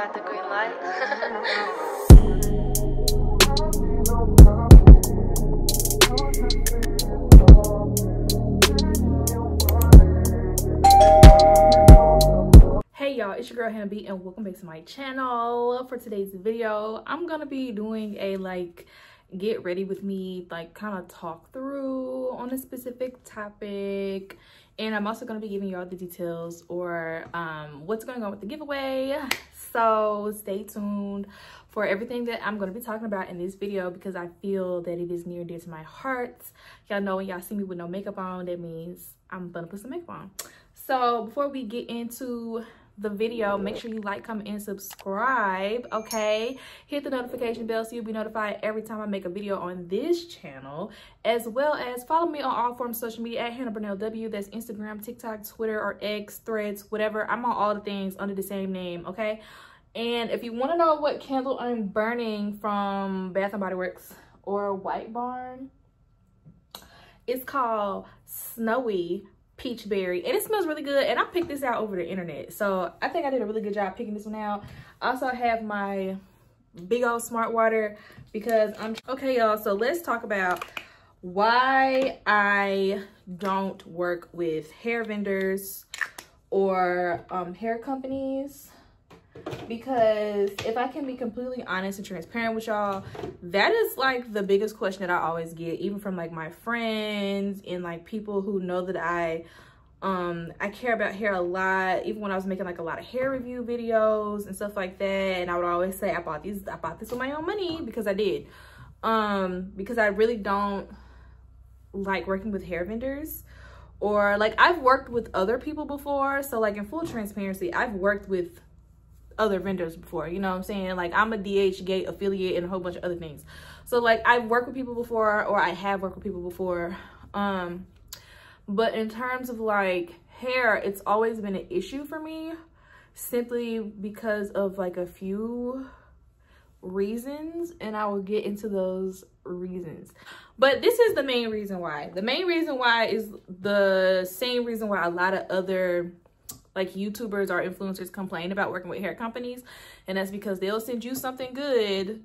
got the green y'all, it's your girl Hannah and welcome back to my channel. For today's video, I'm gonna be doing a like get ready with me, like kind of talk through on a specific topic. And I'm also gonna be giving y'all the details or um, what's going on with the giveaway. So stay tuned for everything that I'm gonna be talking about in this video because I feel that it is near and dear to my heart. Y'all know when y'all see me with no makeup on, that means I'm gonna put some makeup on. So before we get into the video make sure you like comment and subscribe okay? Hit the notification bell so you'll be notified every time i make a video on this channel as well as follow me on all forms of social media at hannah burnell w. That's instagram tiktok twitter or x threads whatever. I'm on all the things under the same name okay? And if you want to know what candle i'm burning from bath and body works or white barn it's called snowy peach berry and it smells really good and i picked this out over the internet. So i think i did a really good job picking this one out. I also have my big old smart water because i'm okay y'all so let's talk about why i don't work with hair vendors or um, hair companies because if I can be completely honest and transparent with y'all, that is like the biggest question that I always get, even from like my friends and like people who know that I um I care about hair a lot, even when I was making like a lot of hair review videos and stuff like that. And I would always say I bought these, I bought this with my own money because I did. Um, because I really don't like working with hair vendors or like I've worked with other people before. So like in full transparency, I've worked with other vendors before you know what i'm saying? Like i'm a DHgate affiliate and a whole bunch of other things. So like i've worked with people before or i have worked with people before um but in terms of like hair it's always been an issue for me simply because of like a few reasons and i will get into those reasons. But this is the main reason why. The main reason why is the same reason why a lot of other like YouTubers or influencers complain about working with hair companies. And that's because they'll send you something good.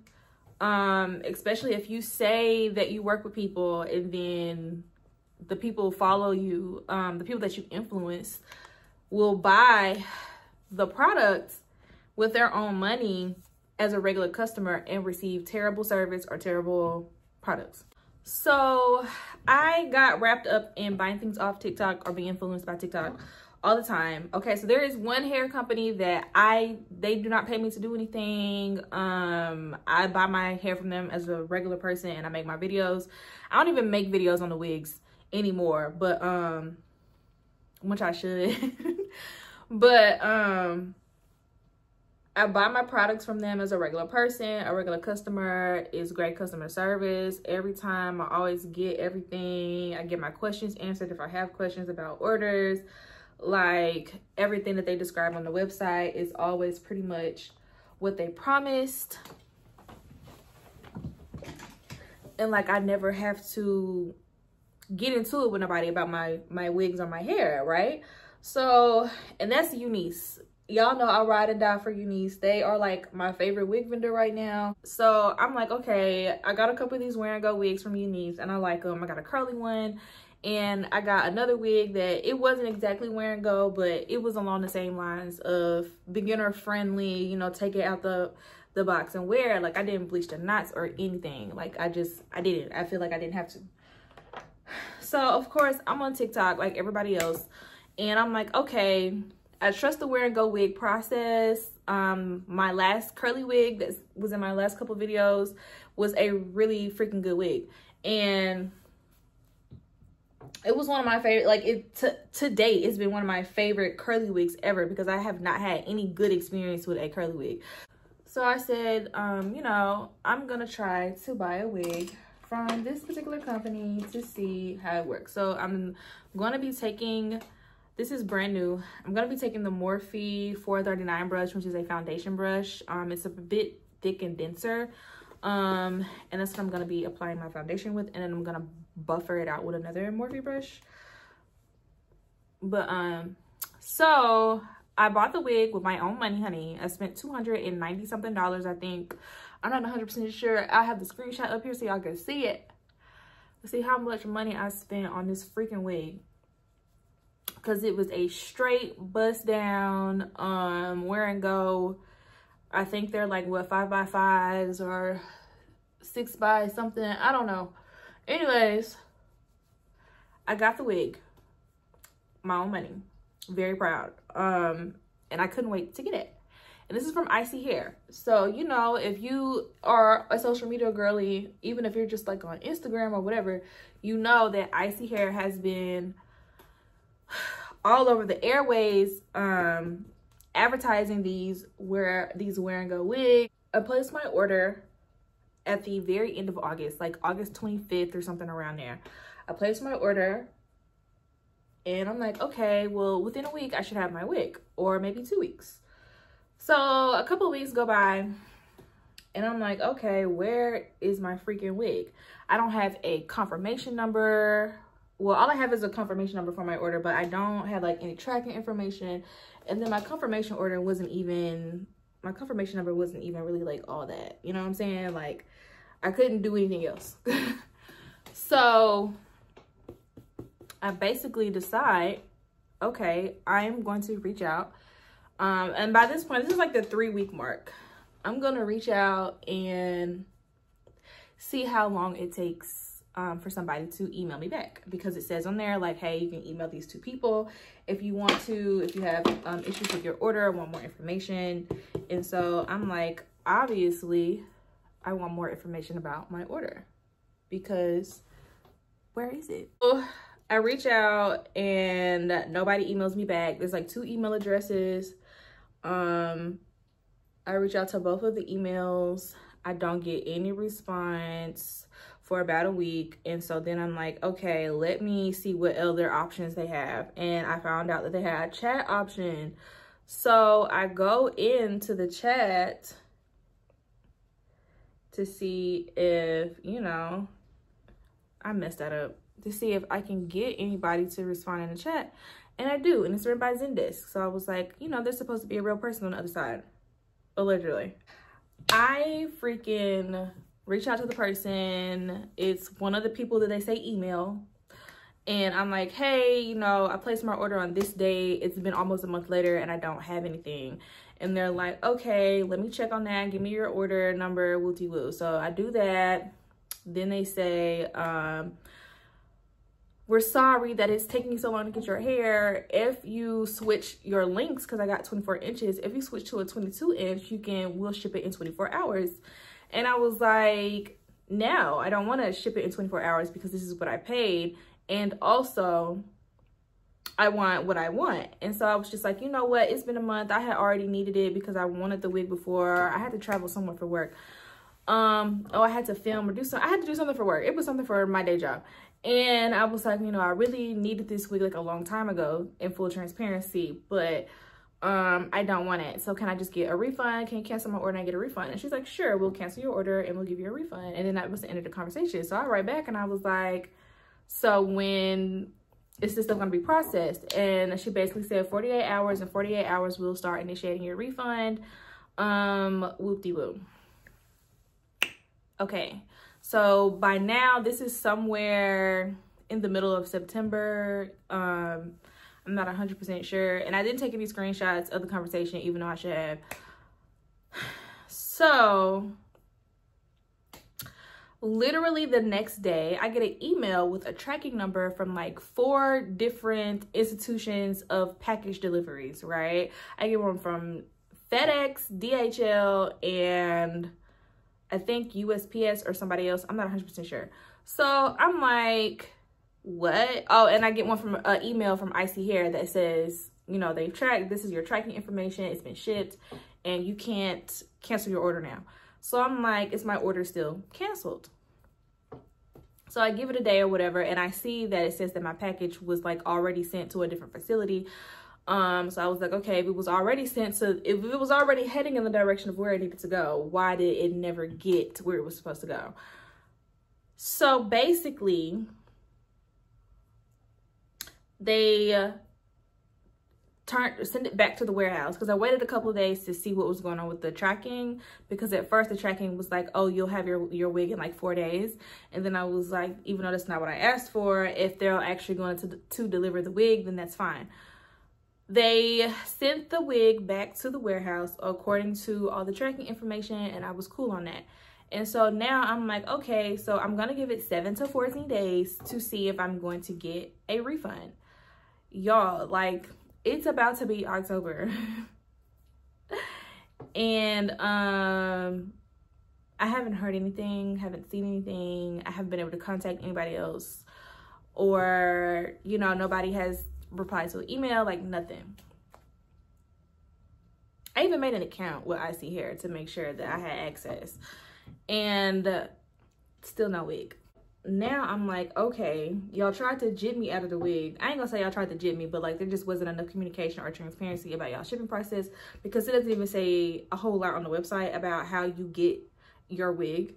Um, especially if you say that you work with people and then the people follow you, um, the people that you influence will buy the product with their own money as a regular customer and receive terrible service or terrible products. So I got wrapped up in buying things off TikTok or being influenced by TikTok all the time. Okay, so there is one hair company that I they do not pay me to do anything. Um, I buy my hair from them as a regular person and I make my videos. I don't even make videos on the wigs anymore, but um which I should. but um I buy my products from them as a regular person, a regular customer. is great customer service. Every time I always get everything. I get my questions answered if I have questions about orders like everything that they describe on the website is always pretty much what they promised and like i never have to get into it with nobody about my my wigs or my hair right so and that's UNice y'all know I ride and die for UNice. They are like my favorite wig vendor right now. So I'm like, okay, I got a couple of these wear and go wigs from UNice and I like them. I got a curly one and I got another wig that it wasn't exactly wear and go, but it was along the same lines of beginner friendly, you know, take it out the the box and wear. Like I didn't bleach the knots or anything. Like I just, I didn't. I feel like I didn't have to. So of course I'm on TikTok like everybody else. And I'm like, okay, I trust the wear and go wig process. Um, my last curly wig that was in my last couple videos was a really freaking good wig. And it was one of my favorite like it to, to date it's been one of my favorite curly wigs ever because i have not had any good experience with a curly wig. So i said um you know i'm gonna try to buy a wig from this particular company to see how it works. So i'm gonna be taking this is brand new. I'm gonna be taking the morphe 439 brush which is a foundation brush. Um it's a bit thick and denser. Um and that's what i'm gonna be applying my foundation with and then i'm gonna buffer it out with another Morphe brush. But um, so I bought the wig with my own money, honey. I spent 290 something dollars, I think. I'm not 100% sure. I have the screenshot up here so y'all can see it. See how much money I spent on this freaking wig. Because it was a straight bust down, um, wear and go. I think they're like, what, five by fives or six by something. I don't know. Anyways, I got the wig. My own money. Very proud. Um, and I couldn't wait to get it. And this is from Icy Hair. So, you know, if you are a social media girly, even if you're just like on Instagram or whatever, you know that Icy Hair has been all over the airways um, advertising these wear these wear and go wigs. I placed my order at the very end of August, like August 25th or something around there. I placed my order and I'm like, okay, well, within a week, I should have my wig or maybe two weeks. So a couple weeks go by and I'm like, okay, where is my freaking wig? I don't have a confirmation number. Well, all I have is a confirmation number for my order, but I don't have like any tracking information. And then my confirmation order wasn't even, my confirmation number wasn't even really like all that. You know what I'm saying? Like I couldn't do anything else. so I basically decide, okay, I'm going to reach out. Um, and by this point, this is like the three week mark. I'm going to reach out and see how long it takes um, for somebody to email me back because it says on there like, hey, you can email these two people if you want to, if you have um, issues with your order, want more information. And so I'm like, obviously, I want more information about my order because where is it? Oh, I reach out and nobody emails me back. There's like two email addresses. Um, I reach out to both of the emails. I don't get any response for about a week. And so then I'm like, okay, let me see what other options they have. And I found out that they had a chat option. So I go into the chat to see if, you know, I messed that up to see if I can get anybody to respond in the chat. And I do, and it's written by Zendesk. So I was like, you know, there's supposed to be a real person on the other side, allegedly. I freaking reach out to the person. It's one of the people that they say email. And I'm like, hey, you know, I placed my order on this day. It's been almost a month later and I don't have anything. And they're like, okay, let me check on that. Give me your order number, woo-woo. So I do that. Then they say, um, we're sorry that it's taking so long to get your hair. If you switch your links, because I got 24 inches, if you switch to a 22 inch, you can, we'll ship it in 24 hours. And I was like, no, I don't want to ship it in 24 hours because this is what I paid. And also, I want what I want. And so I was just like, you know what? It's been a month. I had already needed it because I wanted the wig before. I had to travel somewhere for work. Um, oh, I had to film or do something. I had to do something for work. It was something for my day job. And I was like, you know, I really needed this wig like a long time ago in full transparency, but um, I don't want it. So can I just get a refund? Can you cancel my order and I get a refund? And she's like, sure, we'll cancel your order and we'll give you a refund. And then that was the end of the conversation. So I write back and I was like, so when is this stuff gonna be processed? And she basically said 48 hours and 48 hours we'll start initiating your refund. Um, whoop-de-whoop. Okay, so by now, this is somewhere in the middle of September. Um, I'm not 100% sure. And I didn't take any screenshots of the conversation, even though I should have. So literally the next day, I get an email with a tracking number from like four different institutions of package deliveries, right? I get one from FedEx, DHL, and I think USPS or somebody else. I'm not 100% sure. So I'm like, what? Oh, and I get one from an email from Icy Hair that says, you know, they've tracked, this is your tracking information. It's been shipped and you can't cancel your order now. So I'm like, is my order still canceled? So I give it a day or whatever, and I see that it says that my package was like already sent to a different facility. Um, so I was like, okay, if it was already sent to, if it was already heading in the direction of where it needed to go, why did it never get to where it was supposed to go? So basically, they, uh, turned send it back to the warehouse because I waited a couple days to see what was going on with the tracking because at first the tracking was like oh you'll have your your wig in like four days. And then I was like even though that's not what I asked for if they're actually going to to deliver the wig then that's fine. They sent the wig back to the warehouse according to all the tracking information and I was cool on that. And so now I'm like okay so I'm gonna give it 7 to 14 days to see if I'm going to get a refund y'all like it's about to be October. and um I haven't heard anything, haven't seen anything. I haven't been able to contact anybody else. Or, you know, nobody has replied to the email, like nothing. I even made an account with Icy Hair to make sure that I had access. And uh, still no wig now I'm like, okay, y'all tried to jib me out of the wig. I ain't gonna say y'all tried to jib me, but like there just wasn't enough communication or transparency about y'all shipping process because it doesn't even say a whole lot on the website about how you get your wig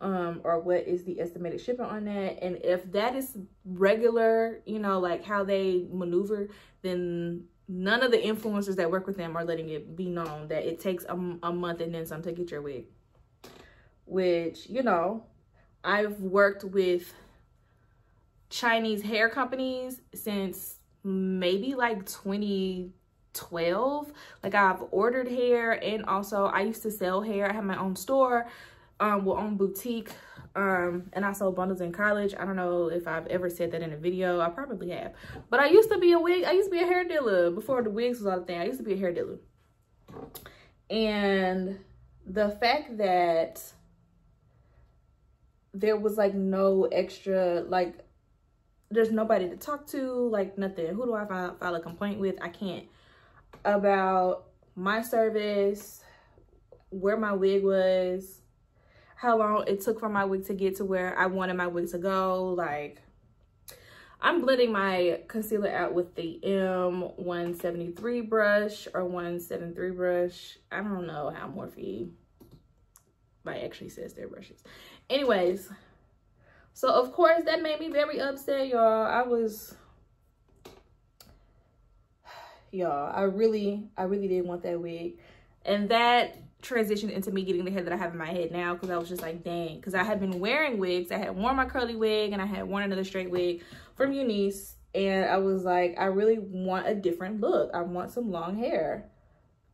um or what is the estimated shipping on that and if that is regular you know like how they maneuver then none of the influencers that work with them are letting it be known that it takes a, a month and then some to get your wig which you know I've worked with Chinese hair companies since maybe like 2012. Like I've ordered hair and also I used to sell hair. I had my own store, um, well, own boutique. Um, and I sold bundles in college. I don't know if I've ever said that in a video. I probably have. But I used to be a wig. I used to be a hair dealer before the wigs was all the thing. I used to be a hair dealer. And the fact that there was like no extra like there's nobody to talk to like nothing. Who do i file, file a complaint with? I can't. About my service where my wig was how long it took for my wig to get to where i wanted my wig to go like i'm blending my concealer out with the m173 brush or 173 brush. I don't know how morphe by actually says their brushes anyways so of course that made me very upset y'all. I was y'all i really i really didn't want that wig. And that transitioned into me getting the hair that i have in my head now because i was just like dang because i had been wearing wigs. I had worn my curly wig and i had worn another straight wig from UNice and i was like i really want a different look. I want some long hair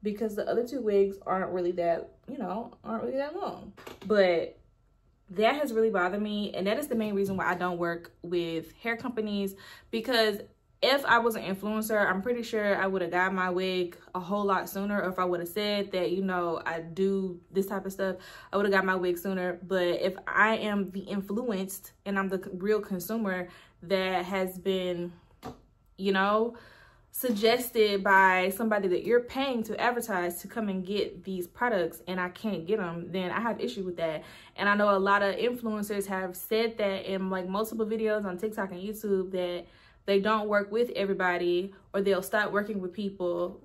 because the other two wigs aren't really that you know aren't really that long. But that has really bothered me and that is the main reason why i don't work with hair companies because if i was an influencer i'm pretty sure i would have got my wig a whole lot sooner or if i would have said that you know i do this type of stuff i would have got my wig sooner. But if i am the influenced and i'm the real consumer that has been you know suggested by somebody that you're paying to advertise to come and get these products and I can't get them, then I have issue with that. And I know a lot of influencers have said that in like multiple videos on TikTok and YouTube that they don't work with everybody or they'll stop working with people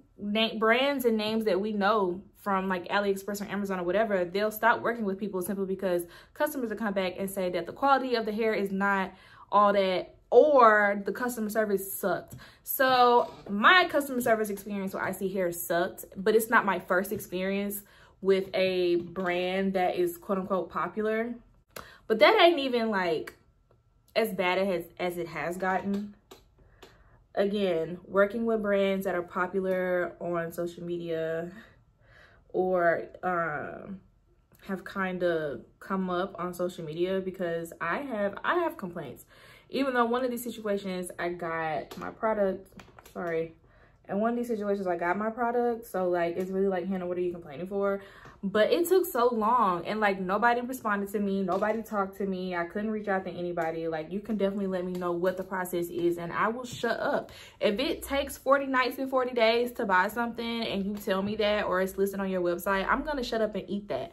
brands and names that we know from like AliExpress or Amazon or whatever, they'll stop working with people simply because customers will come back and say that the quality of the hair is not all that or the customer service sucked. So my customer service experience with Icy Hair sucked, but it's not my first experience with a brand that is quote unquote popular. But that ain't even like as bad as, as it has gotten. Again, working with brands that are popular on social media or um, have kind of come up on social media because I have I have complaints even though one of these situations I got my product, sorry, and one of these situations I got my product. So like, it's really like, Hannah, what are you complaining for? But it took so long and like nobody responded to me. Nobody talked to me. I couldn't reach out to anybody. Like you can definitely let me know what the process is and I will shut up. If it takes 40 nights and 40 days to buy something and you tell me that or it's listed on your website, I'm going to shut up and eat that.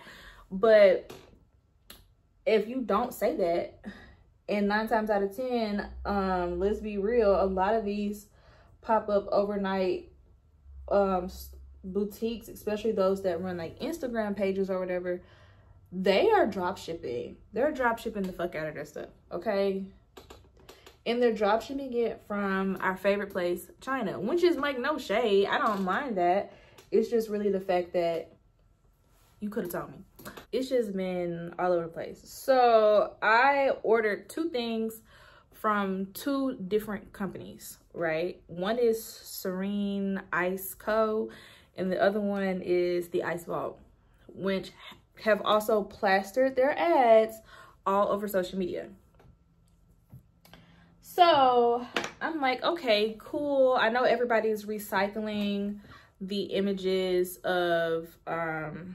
But if you don't say that, and nine times out of ten um let's be real a lot of these pop-up overnight um boutiques especially those that run like instagram pages or whatever they are drop shipping they're drop shipping the fuck out of their stuff okay and they're drop shipping it from our favorite place, China, which is like no shade. I don't mind that. It's just really the fact that you could have told me. It's just been all over the place. So I ordered two things from two different companies, right? One is Serene Ice Co. and the other one is the Ice Vault, which have also plastered their ads all over social media. So I'm like, okay, cool. I know everybody's recycling the images of um,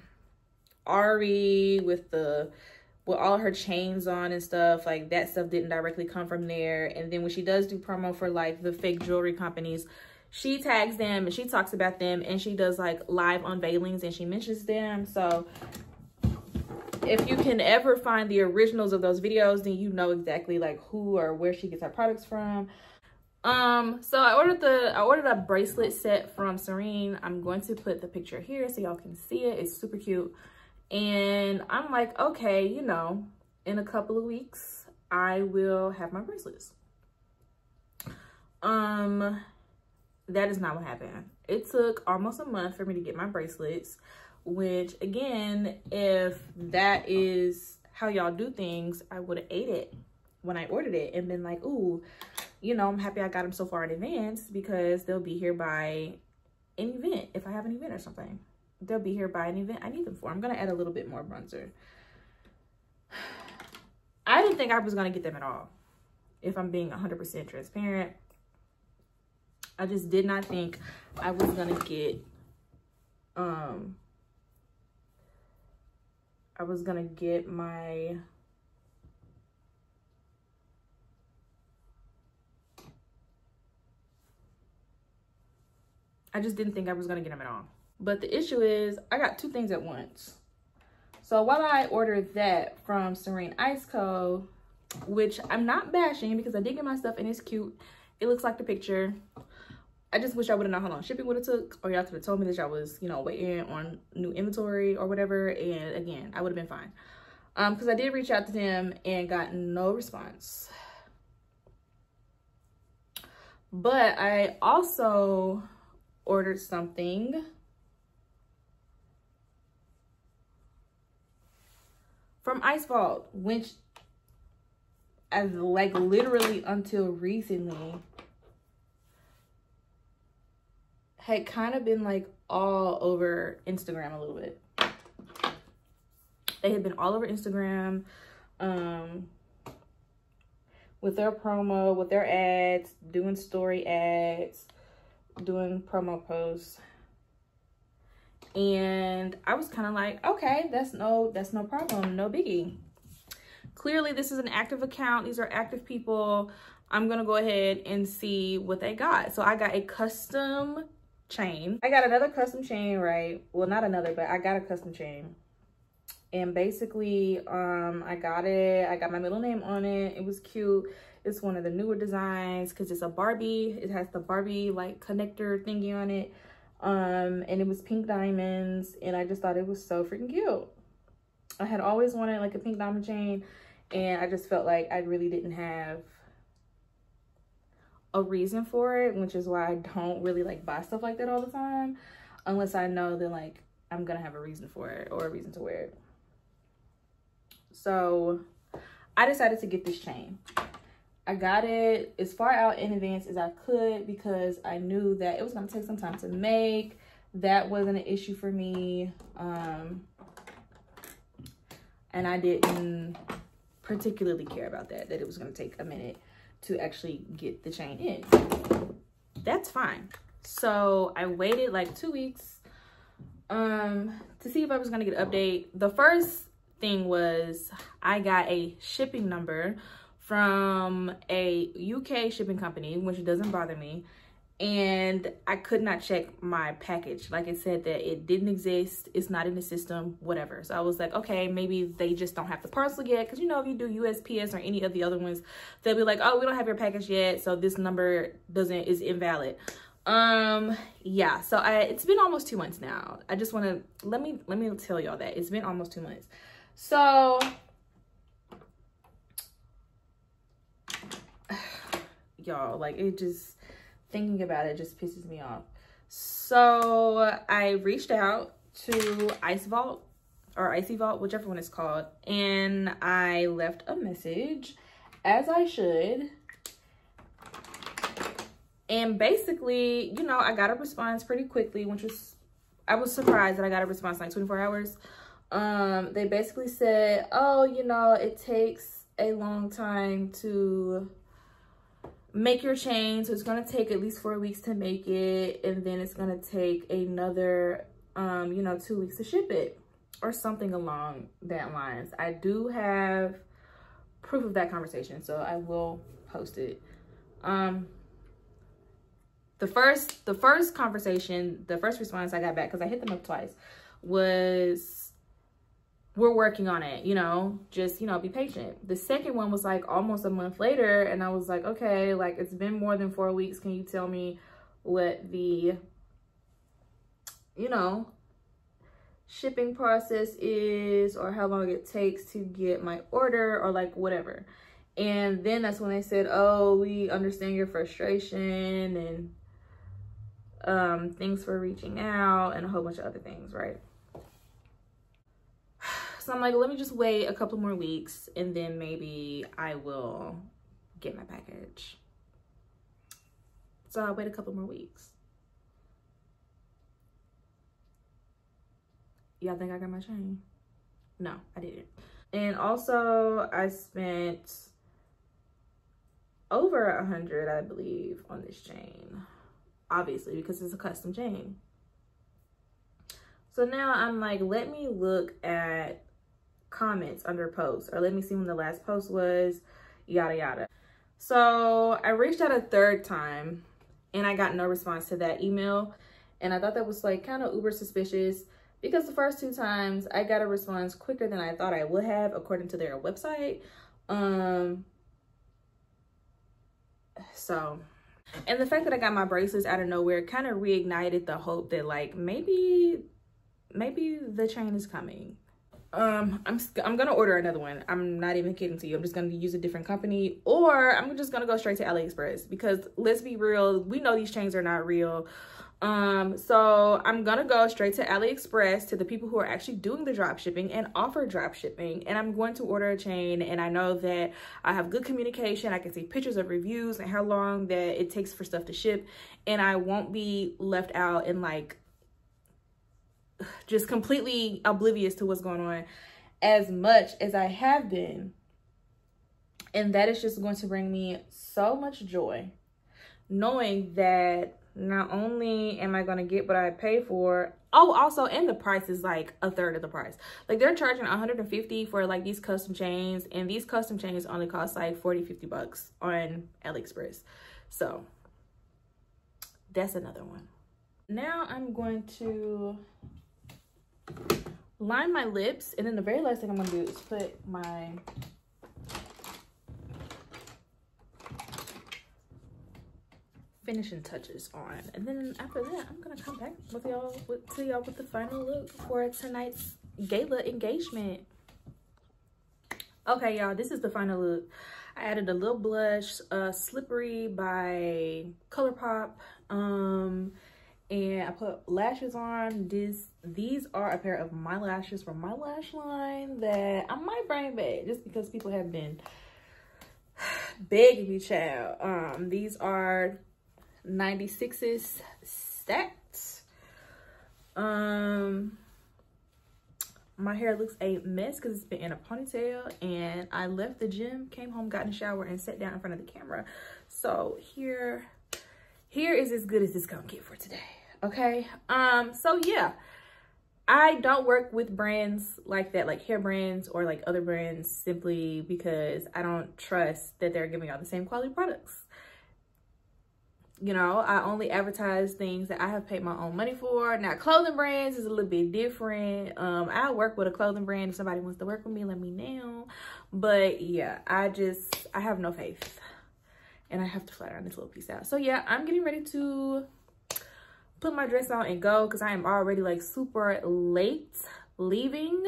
Ari with the with all her chains on and stuff. Like that stuff didn't directly come from there. And then when she does do promo for like the fake jewelry companies, she tags them and she talks about them and she does like live unveilings and she mentions them. So if you can ever find the originals of those videos, then you know exactly like who or where she gets her products from. Um, so I ordered the I ordered a bracelet set from Serene. I'm going to put the picture here so y'all can see it. It's super cute. And I'm like, okay, you know, in a couple of weeks, I will have my bracelets. Um, that is not what happened. It took almost a month for me to get my bracelets which again, if that is how y'all do things, I would have ate it when I ordered it and been like, ooh, you know, I'm happy I got them so far in advance because they'll be here by an event. If I have an event or something, they'll be here by an event I need them for. I'm going to add a little bit more bronzer. I didn't think I was going to get them at all. If I'm being 100% transparent, I just did not think I was going to get um I was gonna get my I just didn't think I was gonna get them at all. But the issue is I got two things at once. So while I ordered that from Serene Ice Co., which I'm not bashing because I did get my stuff and it's cute. It looks like the picture. I just wish I would have known how long shipping would have took or y'all could have told me that y'all was, you know, waiting on new inventory or whatever. And again, I would have been fine. Um, because I did reach out to them and got no response. But I also ordered something from Ice Vault, which as like literally until recently had kind of been like all over Instagram a little bit. They had been all over Instagram um, with their promo, with their ads, doing story ads, doing promo posts. And I was kind of like, okay, that's no, that's no problem, no biggie. Clearly, this is an active account. These are active people. I'm to go ahead and see what they got. So I got a custom chain. I got another custom chain, right? Well, not another, but I got a custom chain. And basically, um, I got it. I got my middle name on it. It was cute. It's one of the newer designs because it's a Barbie. It has the Barbie like connector thingy on it. Um, and it was pink diamonds. And I just thought it was so freaking cute. I had always wanted like a pink diamond chain. And I just felt like I really didn't have a reason for it, which is why I don't really like buy stuff like that all the time, unless I know that like I'm gonna have a reason for it or a reason to wear it. So I decided to get this chain. I got it as far out in advance as I could because I knew that it was gonna take some time to make. That wasn't an issue for me. Um, and I didn't particularly care about that, that it was gonna take a minute to actually get the chain in. That's fine. So I waited like two weeks um, to see if I was gonna get an update. The first thing was I got a shipping number from a UK shipping company, which doesn't bother me and I could not check my package. Like it said that it didn't exist, it's not in the system, whatever. So I was like, okay, maybe they just don't have the parcel yet. Cause you know, if you do USPS or any of the other ones, they'll be like, oh, we don't have your package yet. So this number doesn't, is invalid. Um, yeah, so I, it's been almost two months now. I just want to, let me, let me tell y'all that it's been almost two months. So y'all. Like it just, thinking about it just pisses me off. So I reached out to Ice Vault or Icy Vault, whichever one it's called. And I left a message as I should. And basically, you know, I got a response pretty quickly, which was, I was surprised that I got a response in like 24 hours. Um, they basically said, oh, you know, it takes a long time to make your chain. So it's going to take at least four weeks to make it. And then it's going to take another, um, you know, two weeks to ship it or something along that lines. I do have proof of that conversation. So I will post it. Um, the first, the first conversation, the first response I got back, cause I hit them up twice was, we're working on it, you know, just, you know, be patient. The second one was like almost a month later. And I was like, okay, like it's been more than four weeks. Can you tell me what the, you know, shipping process is or how long it takes to get my order or like whatever. And then that's when they said, oh, we understand your frustration and um, thanks for reaching out and a whole bunch of other things, right? So I'm like, let me just wait a couple more weeks and then maybe I will get my package. So I wait a couple more weeks. Y'all think I got my chain? No, I didn't. And also I spent over a hundred, I believe, on this chain. Obviously, because it's a custom chain. So now I'm like, let me look at comments under posts or let me see when the last post was, yada, yada. So I reached out a third time and I got no response to that email. And I thought that was like kind of uber suspicious because the first two times I got a response quicker than I thought I would have according to their website. Um, so, and the fact that I got my bracelets out of nowhere kind of reignited the hope that like maybe, maybe the chain is coming um i'm i'm gonna order another one. I'm not even kidding to you. I'm just gonna use a different company or i'm just gonna go straight to aliexpress because let's be real we know these chains are not real. Um so i'm gonna go straight to aliexpress to the people who are actually doing the drop shipping and offer drop shipping and i'm going to order a chain and i know that i have good communication. I can see pictures of reviews and how long that it takes for stuff to ship and i won't be left out in like just completely oblivious to what's going on as much as I have been. And that is just going to bring me so much joy knowing that not only am I going to get what I pay for, oh, also, and the price is like a third of the price. Like they're charging 150 for like these custom chains and these custom chains only cost like 40, 50 bucks on AliExpress. So that's another one. Now I'm going to line my lips and then the very last thing I'm gonna do is put my finishing touches on. And then after that I'm gonna come back with y'all with to y'all with the final look for tonight's gala engagement. Okay y'all this is the final look. I added a little blush uh slippery by ColourPop. Um and I put lashes on. This These are a pair of my lashes from my lash line that I might bring back just because people have been begging me, child. Um, these are 96's stats. Um, my hair looks a mess because it's been in a ponytail and I left the gym, came home, got in the shower, and sat down in front of the camera. So here, here is as good as this gonna get for today okay um so yeah. I don't work with brands like that like hair brands or like other brands simply because i don't trust that they're giving out the same quality products. You know i only advertise things that i have paid my own money for. Now clothing brands is a little bit different. Um i work with a clothing brand. If somebody wants to work with me let me know. But yeah i just i have no faith. And i have to flat iron this little piece out so yeah i'm getting ready to put my dress on and go because I am already like super late leaving.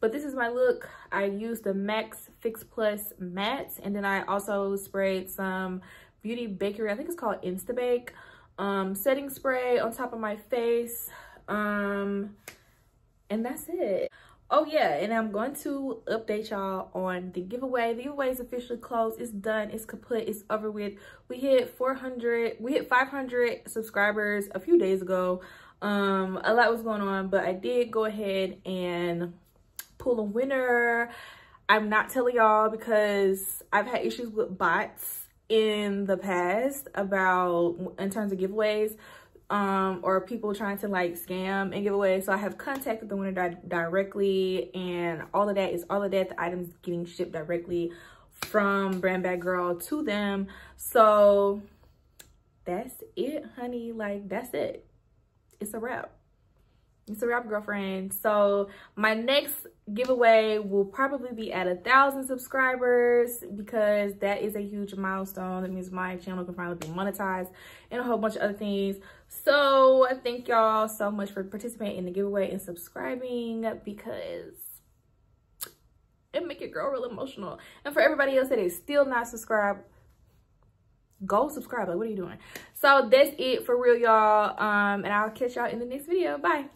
But this is my look. I used the Max Fix Plus matte and then I also sprayed some Beauty Bakery. I think it's called Instabake. Um, setting spray on top of my face. Um, and that's it. Oh yeah, and I'm going to update y'all on the giveaway. The giveaway is officially closed. It's done. It's complete. It's over with. We hit 400. We hit 500 subscribers a few days ago. Um, a lot was going on, but I did go ahead and pull a winner. I'm not telling y'all because I've had issues with bots in the past about in terms of giveaways um or people trying to like scam and give away. So i have contacted the winner di directly and all of that is all of that the items getting shipped directly from brand bag girl to them. So that's it honey. Like that's it. It's a wrap. It's a wrap girlfriend. So my next giveaway will probably be at a thousand subscribers because that is a huge milestone. That means my channel can finally be monetized and a whole bunch of other things. So thank y'all so much for participating in the giveaway and subscribing because it make your girl real emotional. And for everybody else that is still not subscribed go subscribe. Like what are you doing? So that's it for real y'all. Um and i'll catch y'all in the next video. Bye